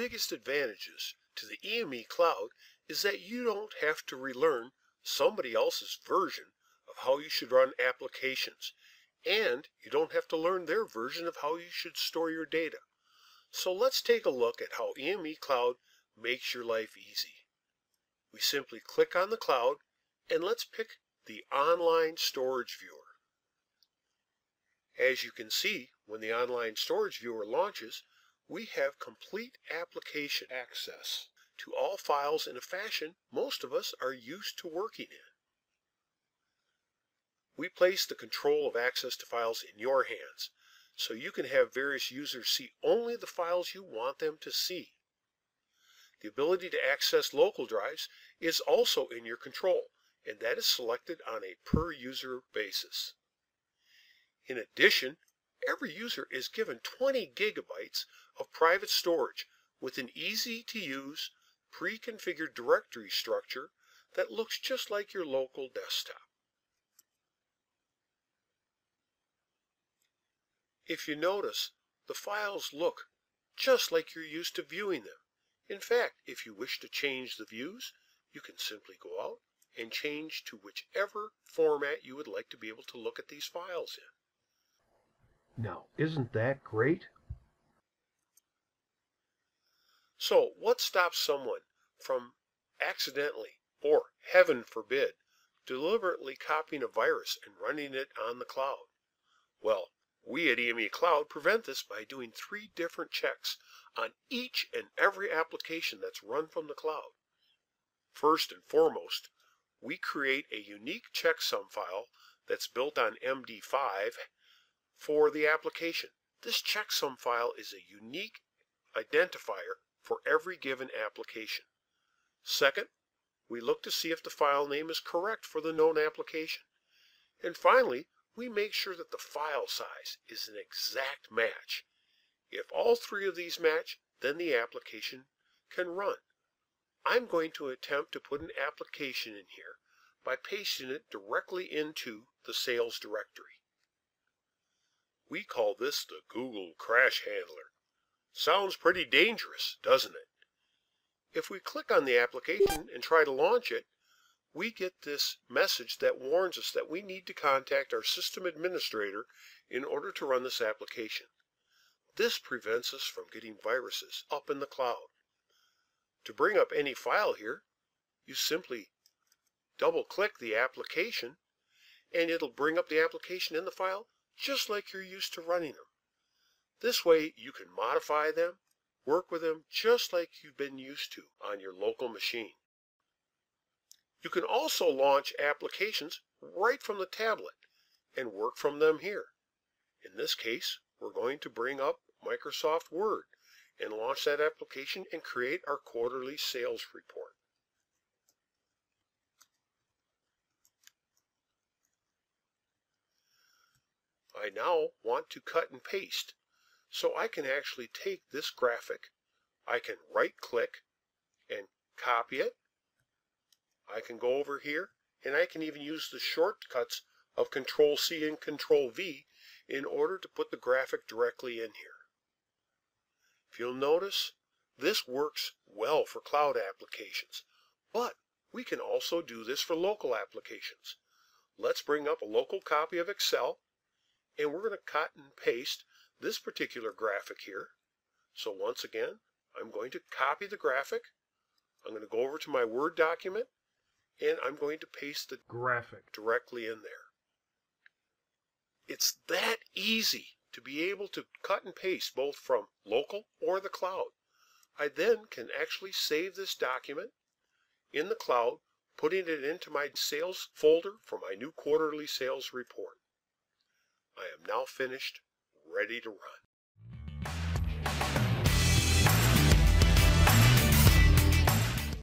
biggest advantages to the EME Cloud is that you don't have to relearn somebody else's version of how you should run applications, and you don't have to learn their version of how you should store your data. So let's take a look at how EME Cloud makes your life easy. We simply click on the cloud and let's pick the Online Storage Viewer. As you can see, when the Online Storage Viewer launches, we have complete application access to all files in a fashion most of us are used to working in. We place the control of access to files in your hands, so you can have various users see only the files you want them to see. The ability to access local drives is also in your control, and that is selected on a per user basis. In addition, every user is given 20 gigabytes of private storage with an easy to use pre-configured directory structure that looks just like your local desktop. If you notice, the files look just like you're used to viewing them. In fact, if you wish to change the views, you can simply go out and change to whichever format you would like to be able to look at these files in. Now, isn't that great? So, what stops someone from accidentally, or heaven forbid, deliberately copying a virus and running it on the cloud? Well, we at EME Cloud prevent this by doing three different checks on each and every application that's run from the cloud. First and foremost, we create a unique checksum file that's built on MD5 for the application. This checksum file is a unique identifier for every given application. Second, we look to see if the file name is correct for the known application. And finally, we make sure that the file size is an exact match if all three of these match, then the application can run. I'm going to attempt to put an application in here by pasting it directly into the sales directory. We call this the Google Crash Handler. Sounds pretty dangerous, doesn't it? If we click on the application and try to launch it, we get this message that warns us that we need to contact our system administrator in order to run this application. This prevents us from getting viruses up in the cloud. To bring up any file here, you simply double click the application and it'll bring up the application in the file just like you're used to running them. This way you can modify them, work with them just like you've been used to on your local machine. You can also launch applications right from the tablet and work from them here. In this case, we're going to bring up Microsoft Word and launch that application and create our quarterly sales report. I now want to cut and paste, so I can actually take this graphic, I can right click and copy it. I can go over here and I can even use the shortcuts of Control C and Control V in order to put the graphic directly in here. If you'll notice, this works well for cloud applications, but we can also do this for local applications. Let's bring up a local copy of Excel, and we're going to cut and paste this particular graphic here. So once again, I'm going to copy the graphic. I'm going to go over to my Word document, and I'm going to paste the graphic directly in there. It's that easy to be able to cut and paste both from local or the cloud. I then can actually save this document in the cloud, putting it into my sales folder for my new quarterly sales report. Now finished, ready to run.